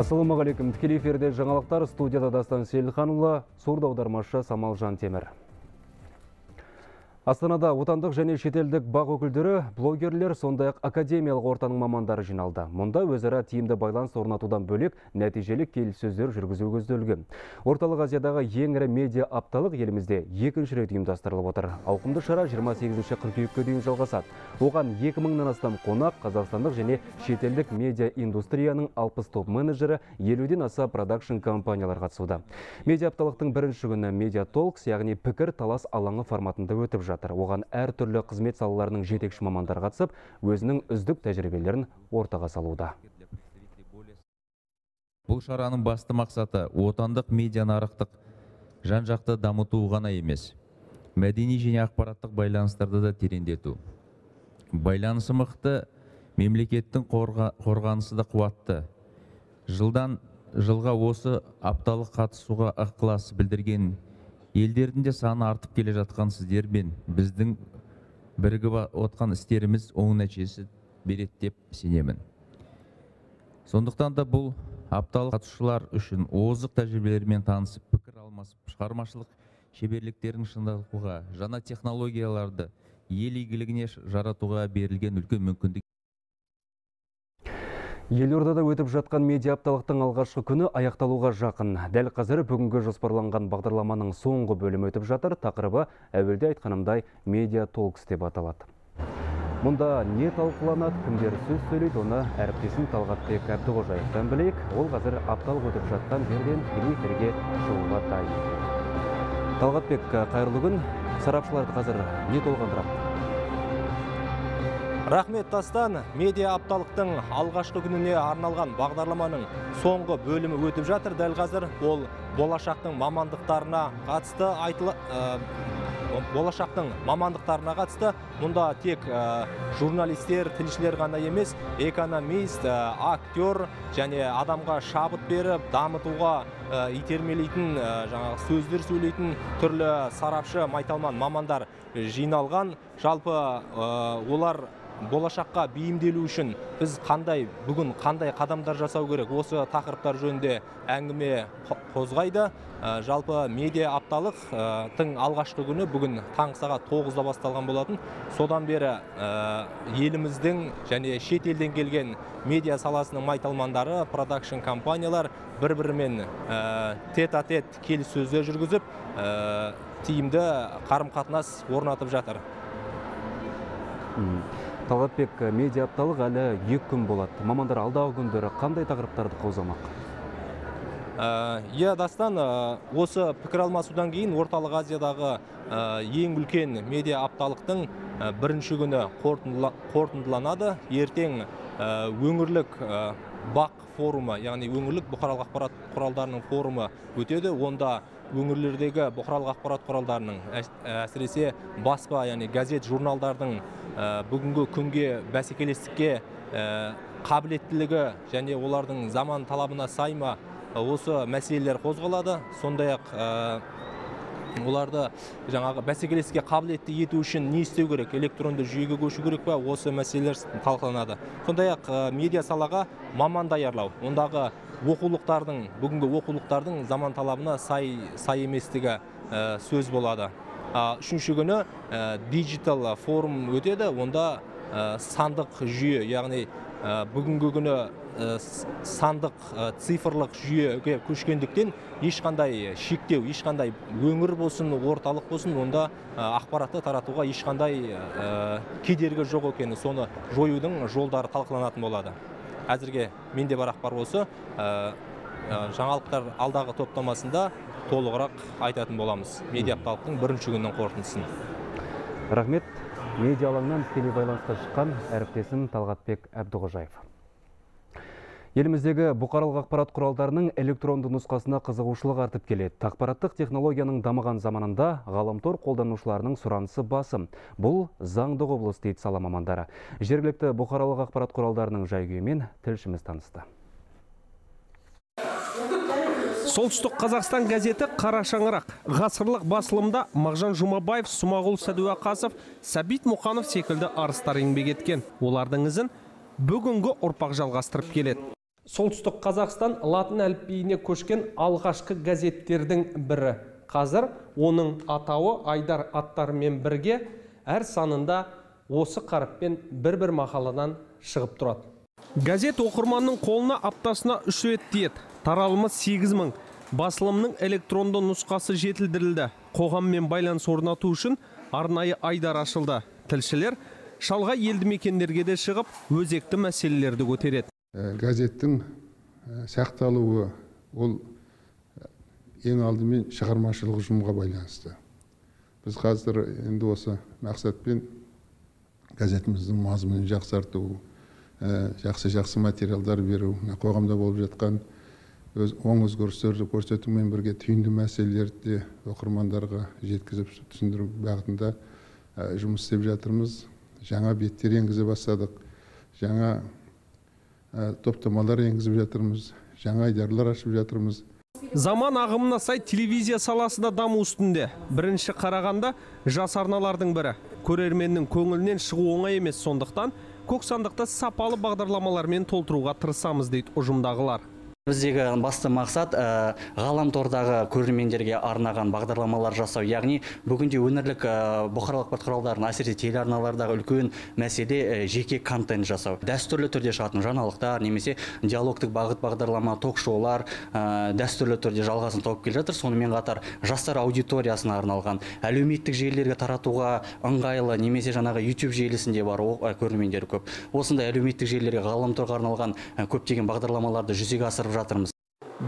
ассалаумағалейкум тікелей эфирде жаңалықтар студияда дастан сейілханұлы сурда аудармашы самалжан темір. Астанада отандық және шетелдік бақ өкілдері, блогерлер, сондай-ақ академиялық ортаның мамандары жиналды. Мұнда өзара тиімді байланыс орнатудан бөлек нәтижелік келіссөздер жүргізу көзделген. Орталық Азиядағы ең ірі медиа апталық елімізде екінші рет ұйымдастырылып отыр. Ауқымды шара 28 қыркүйекке дейін жалғасады. Оған 2000-нан астам қонақ, қазақстандық және шетелдік медиа индустрияның 60 топ менеджері, 50-ден аса продакшн компаниялар қатысуда. Медиа апталықтың бірінші күні медиа толкс, яғни пікір талас алаңы форматында өтіп жатыр оған әртүрлі қызмет салаларының жетекші мамандар қатысып өзінің үздік тәжірибелерін ортаға салуда. Бұл шараның басты мақсаты отандық медиа нарықтық жан жақты дамыту ғана емес мәдени және ақпараттық байланыстарды да тереңдету. Байланысы мықты мемлекеттің қорға, қорғанысы да қуатты. Жылдан жылға осы апталық қатысуға ықылас білдірген елдердің де саны артып келе жатқан сіздер мен біздің бірігіп отқан істеріміз оң нәтижесі береді деп сенемін. Сондықтан да бұл апталық қатысушылар үшін озық тәжірибелермен танысып пікір алмасып шығармашылық шеберліктерін шыңдауға жаңа технологияларды ел игілігіне жаратуға берілген үлкен мүмкіндік Елордада өтіп жатқан медиа апталықтың алғашқы күні аяқталуға жақын. Дәл қазір бүгінгі жоспарланған бағдарламаның соңғы бөлімі өтіп жатыр. Тақырыбы әуелде айтқанымдай медиа толкс деп аталады. Мұнда не талқыланады, кімдер сөз сөйлейді, оны әріптесім Талғатбек Әбдіғожаевтан білейік. Ол қазір апталық өтіп жатқан жерден тікелей шығуға дайын. Талғатбек, қайырлы күн. Сарапшыларды қазір не толғандырады? Рахмет тастан. Медиа апталықтың алғашқы күніне арналған бағдарламаның соңғы бөлімі өтіп жатыр. Дәл қазір ол болашақтың мамандықтарына қатысты айтылы болашақтың мамандықтарына қатысты. Мұнда тек журналистер тілшілер ғана емес экономист актер және адамға шабыт беріп дамытуға итермелейтін сөздер сөйлейтін түрлі сарапшы майталман мамандар жиналған. Жалпы олар болашаққа бейімделу үшін біз қандай бүгін қандай қадамдар жасау керек? Осы тақырыптар жөнінде әңгіме қозғайды. Жалпы медиа апталықтың алғашқы күні бүгін таңғы сағат тоғызда басталған болатын. Содан бері еліміздің және шет елден келген медиа саласының майталмандары продакшн компаниялар бір бірімен тет а тет келіссөздер жүргізіп тиімді қарым қатынас орнатып жатыр. Талғатбек медиа апталық әлі екі күн болады мамандар алдағы күндері қандай тақырыптарды қаузамақ иә дастан осы пікір алмасудан кейін орталық азиядағы ең үлкен медиа апталықтың бірінші күні қорытындыланады. Ертең өңірлік бақ форумы яғни өңірлік бұқаралық ақпарат құралдарының форумы өтеді. Онда өңірлердегі бұқаралық ақпарат құралдарының әсіресе баспа яғни газет журналдардың бүгінгі күнге бәсекелестікке қабілеттілігі және олардың заман талабына сай ма осы мәселелер қозғалады. Сондай ақ оларды жаңағы бәсекелестікке қабілетті ету үшін не істеу керек? Электронды жүйеге көшу керек па? Осы мәселелер талқыланады. Сондай ақ медиа салаға маман даярлау. Ондағы оқулықтардың бүгінгі оқулықтардың заман талабына сай сай еместігі сөз болады. Үшінші күні диджитал форум өтеді. Онда сандық жүйе яғни бүгінгі күні сандық цифрлық жүйеге көшкендіктен ешқандай шектеу ешқандай өңір болсын орталық болсын онда ақпаратты таратуға ешқандай кедергі жоқ екені соны жоюдың жолдары талқыланатын болады. Әзірге менде бар ақпар осы. Жаңалықтар алдағы топтамасында толығырақ айтатын боламыз. Медиа апталықтың бірінші күнінің қорытындысын. Рахмет. Медиа алаңынан тікелей байланысқа шыққан әріптесім талғатбек әбдіғожаев еліміздегі бұқаралық ақпарат құралдарының электронды нұсқасына қызығушылық артып келеді. Ақпараттық технологияның дамыған заманында ғаламтор қолданушыларының сұранысы басым. Бұл заңды құбылыс дейді сала мамандары. Жергілікті бұқаралық ақпарат құралдарының жай күйімен тілшіміз танысты. Солтүстік қазақстан газеті қара шаңырақ ғасырлық басылымда мағжан жұмабаев смағұл сәдуақасов сәбит мұқанов секілді арыстар еңбек еткен. Олардың ізін бүгінгі ұрпақ жалғастырып келеді. Солтүстік қазақстан латын әліпбиіне көшкен алғашқы газеттердің бірі. Қазір оның атауы айдар аттарымен бірге әр санында осы қаріппен бір-бір мақаладан шығып тұрады. Газет оқырманның қолына аптасына үш рет тиеді. Таралымы 8 мың. Басылымның электронды нұсқасы жетілдірілді. Қоғаммен байланыс орнату үшін арнайы айдар ашылды. Тілшілер шалғай елді мекендерге де шығып өзекті мәселелерді көтереді. Ә, газеттің ә, сақталуы ол ә, ең алдымен шығармашылық ұжымға байланысты. Біз қазір енді осы мақсатпен газетіміздің мазмұнын жақсарту жақсы жақсы материалдар беру қоғамда болып жатқан өз оң өзгерістерді көрсетумен бірге түйінді мәселелерді де оқырмандарға жеткізіп түсіндіру бағытында жұмыс істеп жатырмыз. Жаңа беттер енгізе бастадық жаңа ә, топтамалар енгізіп жатырмыз жаңа айдарлар ашып жатырмыз. Заман ағымына сай телевизия саласы да даму үстінде. Бірінші қарағанда жас арналардың бірі. Көрерменнің көңілінен шығу оңай емес. Сондықтан көк сандықты сапалы бағдарламалармен толтыруға тырысамыз дейді ұжымдағылар. Біздегі басты мақсат ә, ғаламтордағы көрермендерге арнаған бағдарламалар жасау. Яғни бүгінде өңірлік ә, бұқаралық ақпарат құралдарының әсіресе телеарналардағы үлкен мәселе ә, жеке контент жасау. Дәстүрлі түрде шығатын жаңалықтар немесе диалогтық бағыт бағдарлама ток шоулар ә, дәстүрлі түрде жалғасын тауып келе жатыр. Сонымен қатар жастар аудиториясына арналған әлеуметтік желілерге таратуға ыңғайлы немесе жаңағы YouTube желісінде бар көрермендер көп. Осындай әлеуметтік желілерге ғаламторға арналған көптеген бағдарламаларды жүзеге асырып жатырмыз.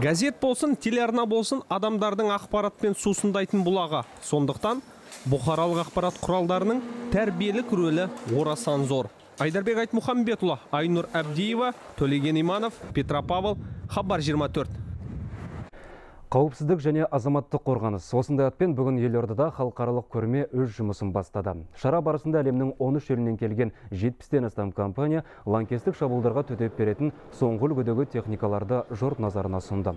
Газет болсын телеарна болсын адамдардың ақпаратпен сусындайтын бұлағы. Сондықтан бұқаралық ақпарат құралдарының тәрбиелік рөлі орасан зор. Айдарбек айтмұхамбетұлы айнұр әбдиева төлеген иманов петропавл хабар 24 Қауіпсіздік және азаматтық қорғаныс. Осындай атпен бүгін елордада халықаралық көрме өз жұмысын бастады. Шара барысында әлемнің 13 елінен келген 70-тен астам компания лаңкестік шабуылдарға төтеп беретін соңғы үлгідегі техникаларды жұрт назарына ұсынды.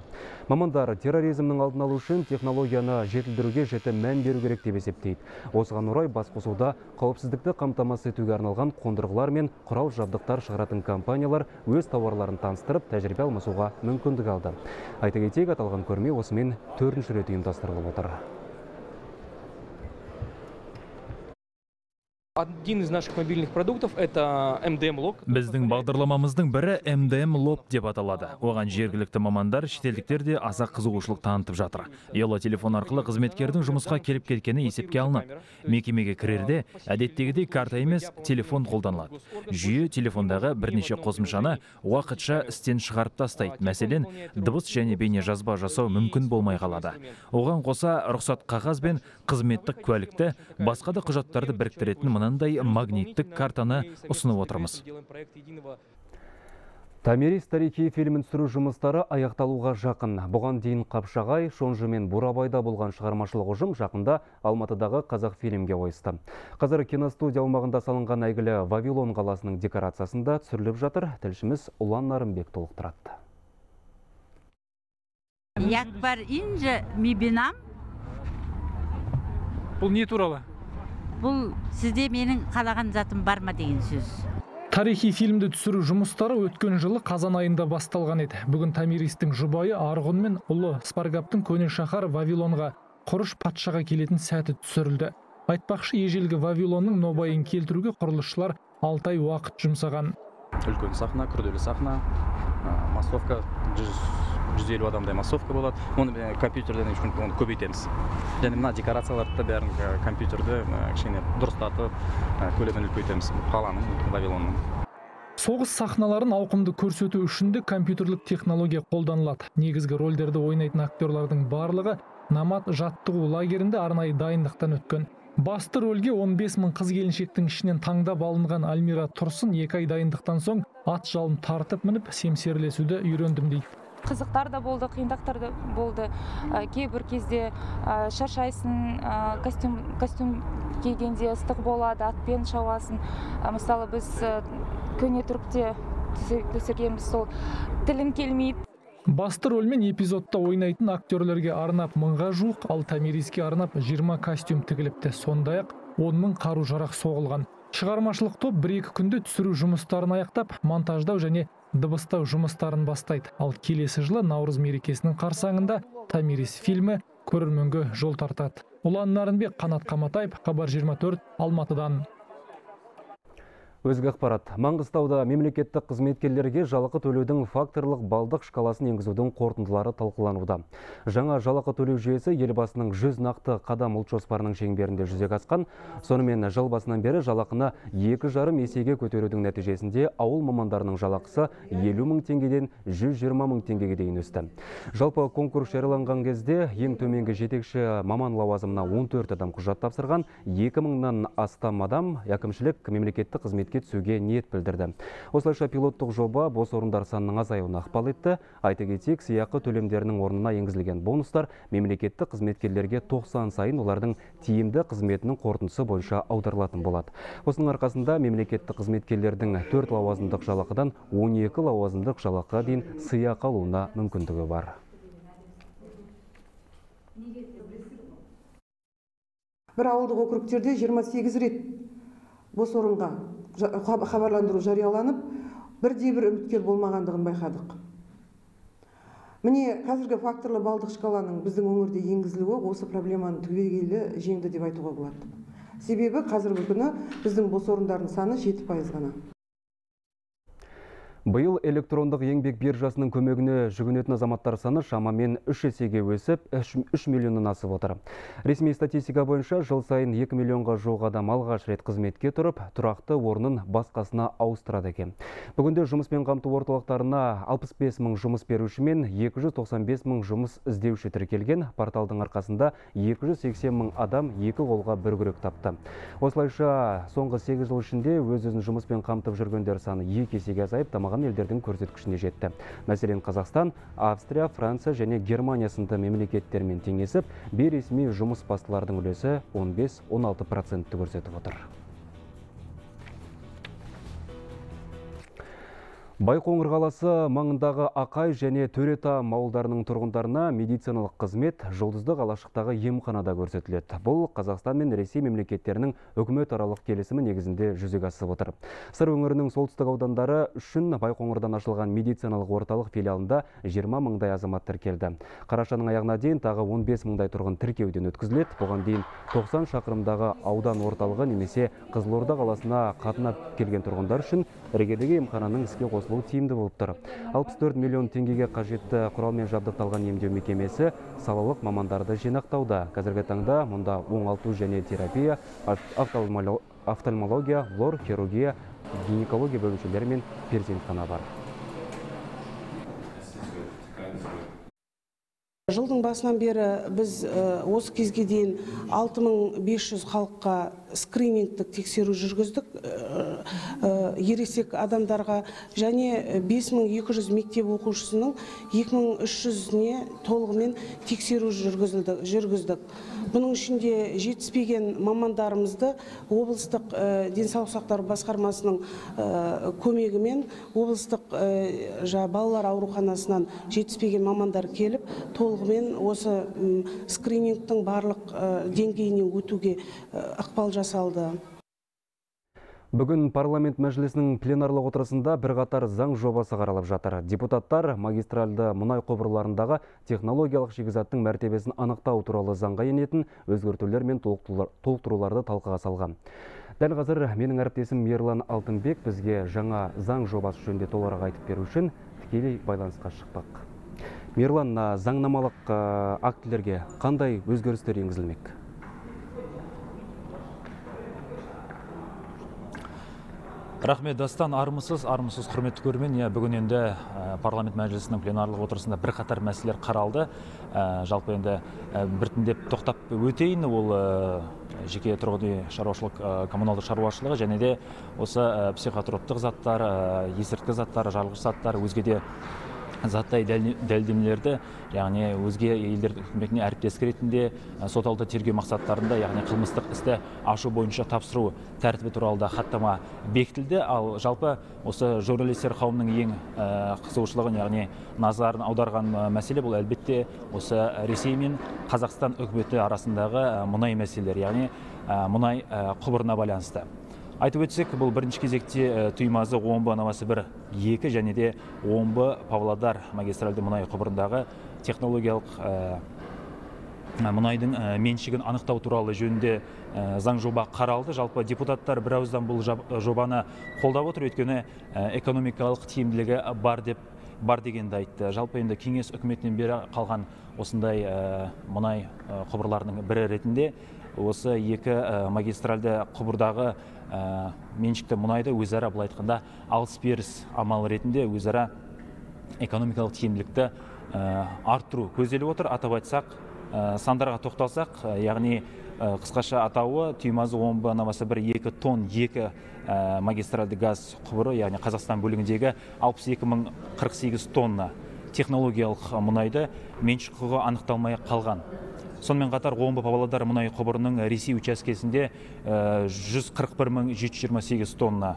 Мамандар терроризмнің алдын алу үшін технологияны жетілдіруге жіті мән беру керек деп есептейді. Осыған орай басқосуда қауіпсіздікті қамтамасыз етуге арналған қондырғылар мен құрал жабдықтар шығаратын компаниялар өз тауарларын таныстырып, тәжірибе алмасуға мүмкіндік алды. Айта кетейік, аталған көрме осымен төртінші рет ұйымдастырылып отыр. Один из наших мобильных продуктов – это MDM Lock. Біздің бағдарламамыздың бірі MDM Lob деп аталады. Оған жергілікті мамандар, шетелдіктер де аса қызығушылық танытып жатыр. Ұялы телефон арқылы қызметкердің жұмысқа келіп кеткені есепке алынады. Мекемеге кірерде әдеттегідей карта емес, телефон қолданылады. Жүйе телефондағы бірнеше қосымшаны уақытша істен шығарып тастайды. Мәселен, дыбыс және бейне жазба жасау мүмкін болмай қалады. Оған қоса рұқсат қағаз бен қызметтік куәлікті, басқа да құжаттарды біріктіретін мынандай магниттік картаны ұсынып отырмыз. Томирис тарихи фильмін түсіру жұмыстары аяқталуға жақын. Бұған дейін Қапшағай, Шонжы мен Бурабайда болған шығармашылық ұжым жақында Алматыдағы қазақ фильмге ойысты. Қазір киностудия аумағында салынған әйгілі Вавилон қаласының декорациясында түсіріліп жатыр. Тілшіміз Ұлан Нарымбек толықтырады. Якбар мибинам. Бұл не туралы? Бұл сізде менің қалаған затым бар ма деген сөз. Тарихи фильмді түсіру жұмыстары өткен жылы қазан айында басталған еді. Бүгін Тамиристің жұбайы Арғын мен ұлы Спаргаптың көне шаһар Вавилонға құрыш патшаға келетін сәті түсірілді. Айтпақшы ежелгі Вавилонның нобайын келтіруге құрылысшылар 6 ай уақыт жұмсаған. үлкен сахна күрделі сахна массовка жүз жүз елу адамдай массовка болады оны компьютерден оны көбейтеміз және мына декорацияларды да бәрін компьютерді кішкене дұрыстатып көлемін үлкейтеміз қаланың вавилонның Соғыс сахналарын ауқымды көрсету үшін де компьютерлік технология қолданылады. Негізгі рөлдерді ойнайтын актерлардың барлығы намат жаттығу лагерінде арнайы дайындықтан өткен. Басты рөлге 15 мың қыз келіншектің ішінен таңдап алынған Альмира Тұрсын екі ай дайындықтан соң ат жалын тартып мініп семсерлесуді үйрендім дейді. Қызықтар да болды қиындықтар да болды кейбір кезде шаршайсың костюм костюм кигенде ыстық болады атпен шауасың мысалы біз көне түрікте түсіргенбіз сол тілім келмейді Басты рөлмен эпизодта ойнайтын актерлерге арнап мыңға жуық, ал Тамириске арнап 20 костюм тігіліпті. Сондай-ақ 10 мың қару жарақ соғылған. Шығармашылық топ бір екі күнде түсіру жұмыстарын аяқтап, монтаждау және дыбыстау жұмыстарын бастайды. Ал келесі жылы наурыз мерекесінің қарсаңында томирис фильмі көрерменге жол тартады. Ұлан нарынбек қанат қаматаев хабар 24 алматыдан. Өзге ақпарат. Маңғыстауда мемлекеттік қызметкерлерге жалақы төлеудің факторлық балдық шкаласын енгізудің қорытындылары талқылануда. Жаңа жалақы төлеу жүйесі елбасының жүз нақты қадам ұлт жоспарының шеңберінде жүзеге асқан. Сонымен жыл басынан бері жалақыны екі жарым есеге көтерудің нәтижесінде ауыл мамандарының жалақысы 50 мың теңгеден 120 мың теңгеге дейін өсті. Жалпы конкурс жарияланған кезде ең төменгі жетекші маман лауазымына 14 адам құжат тапсырған, 2 мыңнан астам адам әкімшілік мемлекеттік қызметке түсуге ниет білдірді. Осылайша пилоттық жоба бос орындар санының азаюына ықпал етті. Айта кетейік, сыйақы төлемдерінің орнына енгізілген бонустар мемлекеттік қызметкерлерге 90 сайын олардың тиімді қызметінің қорытындысы бойынша аударылатын болады. Осының арқасында мемлекеттік қызметкерлердің 4 лауазымдық жалақыдан 12 лауазымдық жалақыға дейін сыйақы алуына мүмкіндігі бар. бір ауылдық округтерде 28 рет бос орынға хабарландыру жарияланып бірде бір үміткер болмағандығын байқадық. Міне қазіргі факторлы балдық шкаланың біздің өңірде енгізілуі осы проблеманы түбегейлі жеңді деп айтуға болады. Себебі қазіргі күні біздің бос орындардың саны жеті пайыз ғана. Биыл электрондық еңбек биржасының көмегіне жүгінетін азаматтар саны шамамен үш есеге өсіп, 3 миллионнан асып отыр. Ресми статистика бойынша жыл сайын 2 миллионға жуық адам алғаш рет қызметке тұрып, тұрақты орнын басқасына ауыстырады екен. Бүгінде жұмыспен қамту орталықтарына 65 мың жұмыс беруші мен 295 мың жұмыс іздеуші тіркелген. Порталдың арқасында 280 мың адам екі қолға бір күрек тапты. Осылайша соңғы 8 жыл ішінде өз-өзін жұмыспен қамтып жүргендер саны екі есеге азайып, дамыған елдердің көрсеткішіне жетті. Мәселен, Қазақстан, Австрия, Франция және Германия сынды мемлекеттермен теңесіп, бейресми жұмыс бастылардың үлесі 15-16 процентті көрсетіп отыр. Байқоңыр қаласы маңындағы Ақай және Төрета ауылдарының тұрғындарына медициналық қызмет жұлдызды қалашықтағы емханада көрсетіледі. Бұл Қазақстан мен Ресей мемлекеттерінің үкімет аралық келісімі негізінде жүзеге асып отыр. Сыр өңірінің солтүстік аудандары үшін Байқоңырдан ашылған медициналық орталық филиалында 20 мыңдай азамат тіркелді. Қарашаның аяғына дейін тағы 15 мыңдай тұрғын тіркеуден өткізіледі. Бұған дейін 90 шақырымдағы аудан орталығы немесе Қызылорда қаласына қатынап келген тұрғындар үшін іргедегі емхананың іске қосылуы тиімді болып тұр. 64 миллион теңгеге қажетті құралмен жабдықталған емдеу мекемесі салалық мамандарды жинақтауда. Қазіргі таңда мұнда оңалту және терапия, офтальмология, лор, хирургия, гинекология бөлімшелері мен перзентхана бар. жылдың басынан бері біз осы кезге дейін 6500 халыққа скринингтік тексеру жүргіздік ересек адамдарға және 5200 мектеп оқушысының 2300-не толығымен тексеру жүргіздік. Бұның ішінде жетіспеген мамандарымызды облыстық денсаулық сақтау басқармасының көмегімен облыстық балалар ауруханасынан жетіспеген мамандар келіп толығымен осы скринингтің барлық деңгейіне өтуге ықпал жасалды Бүгін парламент мәжілісінің пленарлық отырысында бірқатар заң жобасы қаралып жатыр. Депутаттар магистральды мұнай құбырларындағы технологиялық шикізаттың мәртебесін анықтау туралы заңға енетін өзгертулер мен толықтыруларды талқыға салған. Дәл қазір менің әріптесім Ерлан Алтынбек бізге жаңа заң жобасы жөнінде толығырақ айтып беру үшін тікелей байланысқа шықпақ. Мерлан, заңнамалық актілерге қандай өзгерістер енгізілмек? Рахмет дастан. Армысыз армысыз құрметті көрермен. Иә бүгін енді парламент мәжілісінің пленарлық отырысында бірқатар мәселелер қаралды. Жалпы енді біртіндеп тоқтап өтейін. Ол жеке тұрғын үй шаруашылық коммуналдық шаруашылығы және де осы психотроптық заттар есірткі заттар жарылғыш заттар өзге де заттай дәлелдемелерді яғни өзге елдер үкіметіне әріптестік ретінде сот алды тергеу мақсаттарында яғни қылмыстық істі ашу бойынша тапсыру тәртібі туралы да хаттама бекітілді. Ал жалпы осы журналистер қауымының ең қызығушылығын яғни назарын аударған мәселе бұл. Әлбетте осы ресей мен қазақстан үкіметі арасындағы мұнай мәселелері яғни мұнай құбырына байланысты. Айтып өтсек бұл бірінші кезекте тұймазы омбы новосібір екі және де омбы павлодар магистральды мұнай құбырындағы технологиялық мұнайдың меншігін анықтау туралы жөнінде заң жоба қаралды. Жалпы депутаттар бірауыздан бұл жобаны қолдап отыр. Өйткені экономикалық тиімділігі бар деп бар дегенді айтты. Жалпы енді кеңес үкіметінен бері қалған осындай мұнай құбырларының бірі ретінде осы екі магистральды құбырдағы меншікті мұнайды өзара былай айтқанда алыс беріс амалы ретінде өзара экономикалық тиімділікті арттыру көзделіп отыр. Атап айтсақ сандарға тоқталсақ яғни қысқаша атауы түймазы омбы новосібір екі тонн екі магистральды газ құбыры яғни қазақстан бөлігіндегі алпыс екі мың қырық сегіз тонна. Технологиялық мұнайды меншік құқығы анықталмай қалған. Сонымен қатар омбы павлодар мұнай құбырының ресей учаскесінде жүз қырық бір мың жеті жүз жиырма сегіз тонна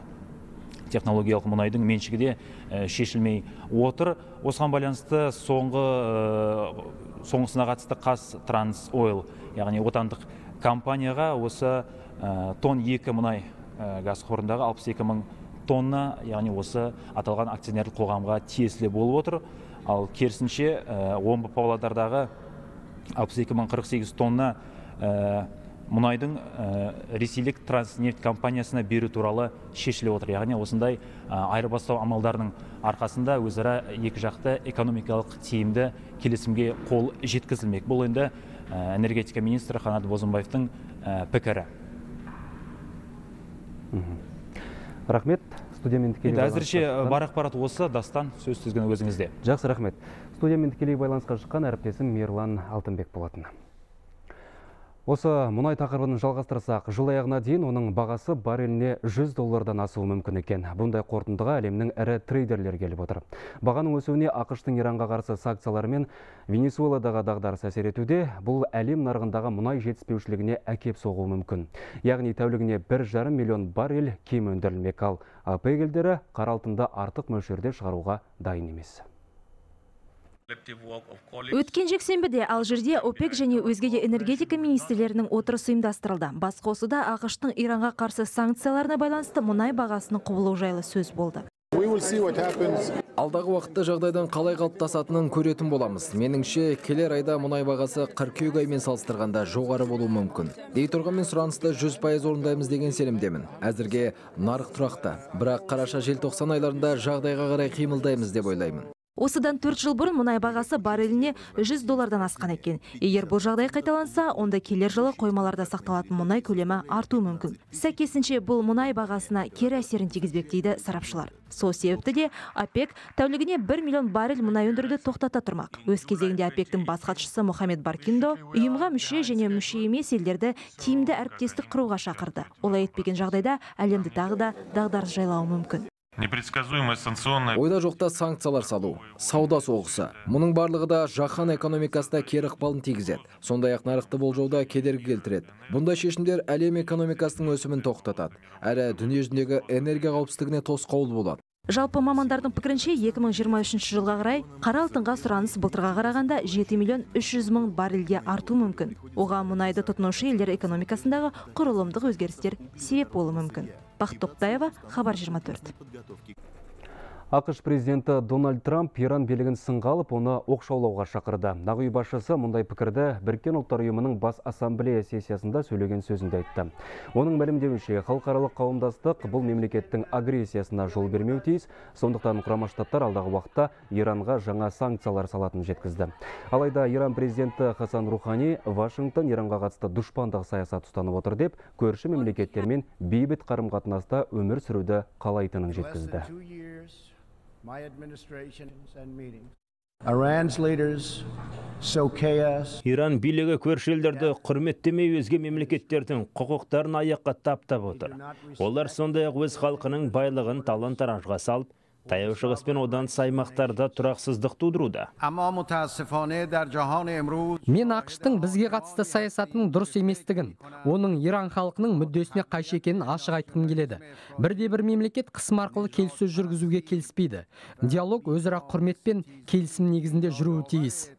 технологиялық мұнайдың меншігі де шешілмей отыр. Осыған байланысты соңғы соңғысына қатысты қаз транс ойл яғни отандық компанияға осы тон екі мұнай газ құбырындағы алпыс екі мың тонна яғни осы аталған акционерлік қоғамға тиесілі болып отыр. Ал керісінше омбы павлодардағы алпыс екі мың қырық сегіз тонна мұнайдың ресейлік транснефть компаниясына беру туралы шешіліп отыр. Яғни осындай айырбастау амалдарының арқасында өзара екі жақты экономикалық тиімді келісімге қол жеткізілмек. Бұл енді энергетика министрі қанат бозымбаевтың пікірі. Рахмет. Студиямен тікелей енді әзірше бар ақпарат осы дастан сөз тізгіні өзіңізде. Жақсы рахмет. Студиямен тікелей байланысқа шыққан әріптесім мерлан алтынбек болатын. Осы мұнай тақырыбын жалғастырсақ жыл аяғына дейін оның бағасы барреліне 100 доллардан асуы мүмкін екен. Бұндай қорытындыға әлемнің ірі трейдерлер келіп отыр. Бағаның өсуіне ақштың иранға қарсы санкциялары мен венесуэладағы дағдарыс әсер етуде бұл әлем нарығындағы мұнай жетіспеушілігіне әкеп соғуы мүмкін. Яғни тәулігіне бір жарым миллион баррель кем өндірілмек. Ал опек елдері қара артық мөлшерде шығаруға дайын емес. Өткен жексенбіде алжирде опек және өзге де энергетика министрлерінің отырысы ұйымдастырылды. Басқосуда ақштың иранға қарсы санкцияларына байланысты мұнай бағасының құбылуы жайлы сөз болды. Алдағы уақытта жағдайдан қалай қалыптасатынын көретін боламыз. Меніңше келер айда мұнай бағасы қыркүйек айымен салыстырғанда жоғары болуы мүмкін. Дей тұрғанмен сұранысты жүз пайыз орындаймыз деген сенімдемін. Әзірге нарық тұрақты. Бірақ қараша желтоқсан айларында жағдайға қарай қимылдаймыз деп ойлаймын. Осыдан төрт жыл бұрын мұнай бағасы барреліне 100 доллардан асқан екен. Егер бұл жағдай қайталанса онда келер жылы қоймаларда сақталатын мұнай көлемі артуы мүмкін. Сәйкесінше бұл мұнай бағасына кері әсерін тигізбек дейді сарапшылар. Сол себепті де опек тәулігіне 1 миллион баррель мұнай өндіруді тоқтата тұрмақ. Өз кезегінде опектің бас хатшысы мұхаммед баркиндо ұйымға мүше және мүше емес елдерді тиімді әріптестік құруға шақырды. Олай етпеген жағдайда әлемді тағы да дағдарыс жайлауы мүмкін. Непредсказуемая санкционная ойда жоқта санкциялар салу. Сауда соғысы. Мұның барлығы да жаһан экономикасына кері ықпалын тигізеді. Сондай ақ нарықты болжауда кедергі келтіреді. Бұндай шешімдер әлем экономикасының өсімін тоқтатады. Әрі дүние жүзіндегі энергия қауіпсіздігіне тосқауыл болады. Жалпы мамандардың пікірінше 2023 жылға қарай қара алтынға сұраныс былтырға қарағанда 7 миллион 300 мың баррельге артуы мүмкін. Оған мұнайды тұтынушы елдер экономикасындағы құрылымдық өзгерістер себеп болуы мүмкін. Бақыт тоқтаева хабар 24 ақш президенті дональд трамп иран билігін сынға алып оны оқшаулауға шақырды. Ақ үй басшысы мұндай пікірді біріккен ұлттар ұйымының бас ассамблея сессиясында сөйлеген сөзінде айтты. Оның мәлімдеуінше халықаралық қауымдастық бұл мемлекеттің агрессиясына жол бермеу тиіс. Сондықтан құрама штаттар алдағы уақытта иранға жаңа санкциялар салатынын жеткізді. Алайда иран президенті хасан рухани вашингтон иранға қатысты дұшпандық саясат ұстанып отыр деп көрші мемлекеттермен бейбіт қарым қатынаста өмір сүруді қалайтынын жеткізді. My administrations and meetings. Iran's leaders. Иран билігі көрші елдерді құрметтемей өзге мемлекеттердің құқықтарын аяққа таптап отыр. Олар сондай ақ өз халқының байлығын талан таражға салып, таяу шығыс пен одан саймақтарда тұрақсыздық тудыруда. Мен ақштың бізге қатысты саясатының дұрыс еместігін оның иран халқының мүддесіне қайшы екенін ашық айтқым келеді. Бірде бір мемлекет қысым арқылы келіссөз жүргізуге келіспейді. Диалог өзара құрмет пен келісім негізінде жүруі тиіс.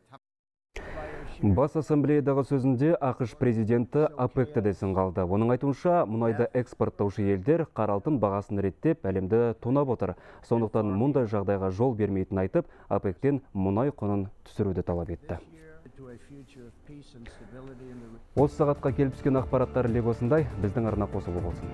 Бас ассамблеядағы сөзінде ақш президенті ОПЕКті де сынға алды. Оның айтуынша мұнайды экспорттаушы елдер қара алтын бағасын реттеп әлемді тонап отыр. Сондықтан мұндай жағдайға жол бермейтінін айтып, ОПЕКтен мұнай құнын түсіруді талап етті. Осы сағатқа келіп түскен ақпараттар лек осындай біздің арна қосылу болсын